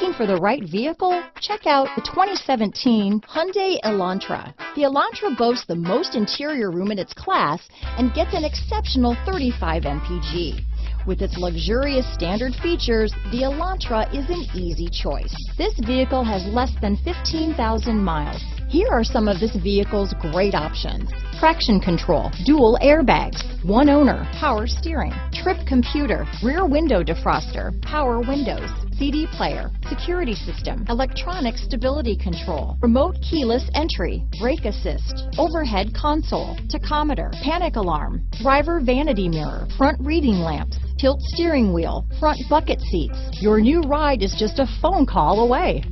Looking for the right vehicle? Check out the 2017 Hyundai Elantra. The Elantra boasts the most interior room in its class and gets an exceptional 35 mpg. With its luxurious standard features, the Elantra is an easy choice. This vehicle has less than 15,000 miles. Here are some of this vehicle's great options. Traction control, dual airbags, one owner, power steering, trip computer, rear window defroster, power windows, CD player, security system, electronic stability control, remote keyless entry, brake assist, overhead console, tachometer, panic alarm, driver vanity mirror, front reading lamps, tilt steering wheel, front bucket seats. Your new ride is just a phone call away.